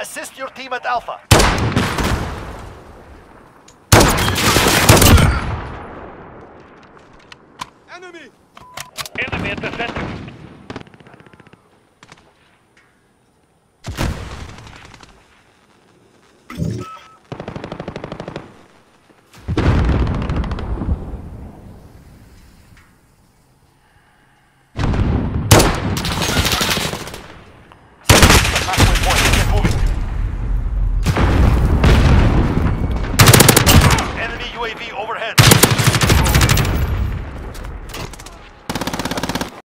Assist your team at Alpha. Enemy! Enemy at the center. UAV overhead.